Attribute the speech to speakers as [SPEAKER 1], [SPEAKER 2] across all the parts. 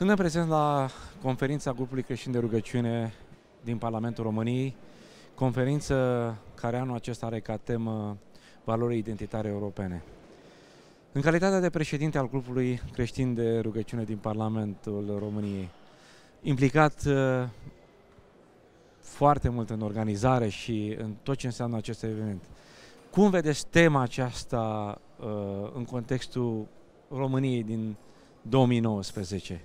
[SPEAKER 1] Suntem prezenți la conferința grupului creștin de rugăciune din Parlamentul României, conferință care anul acesta are ca temă valorii identitare europene. În calitate de președinte al grupului creștin de rugăciune din Parlamentul României, implicat uh, foarte mult în organizare și în tot ce înseamnă acest eveniment, cum vedeți tema aceasta uh, în contextul României din 2019?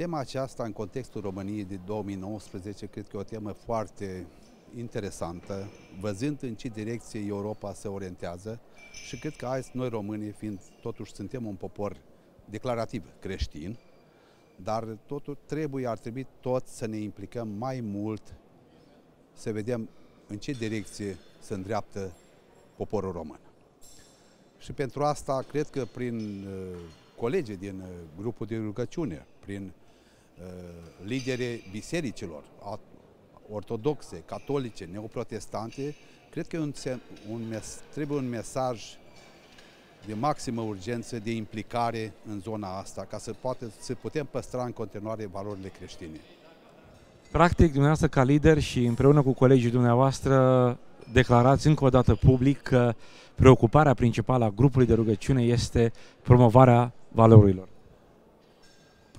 [SPEAKER 2] Tema aceasta în contextul României de 2019 cred că e o temă foarte interesantă, văzând în ce direcție Europa se orientează și cred că azi noi românii, fiind totuși suntem un popor declarativ creștin, dar totul trebuie, ar trebui tot să ne implicăm mai mult, să vedem în ce direcție se îndreaptă poporul român. Și pentru asta, cred că prin uh, colegii din uh, grupul de rugăciune, prin uh, liderii bisericilor, ortodoxe, catolice, neoprotestante, cred că un, un mes, trebuie un mesaj de maximă urgență, de implicare în zona asta, ca să, poate, să putem păstra în continuare valorile creștine.
[SPEAKER 1] Practic, dumneavoastră ca lider și împreună cu colegii dumneavoastră declarați încă o dată public că preocuparea principală a grupului de rugăciune este promovarea valorilor.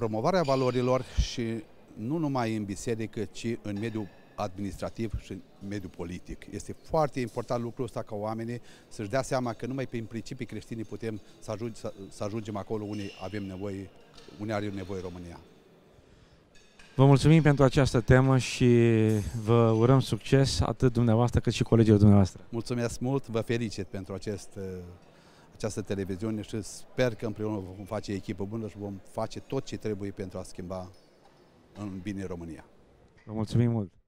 [SPEAKER 2] Promovarea valorilor și nu numai în biserică, ci în mediul administrativ și în mediul politic. Este foarte important lucrul ăsta ca oamenii să-și dea seama că numai prin principii creștine putem să, ajung, să, să ajungem acolo unde avem nevoie, unde are nevoie România.
[SPEAKER 1] Vă mulțumim pentru această temă și vă urăm succes atât dumneavoastră cât și colegii dumneavoastră.
[SPEAKER 2] Mulțumesc mult, vă felicit pentru acest, această televiziune și sper că împreună vom face echipă bună și vom face tot ce trebuie pentru a schimba în bine România.
[SPEAKER 1] Vă mulțumim mult!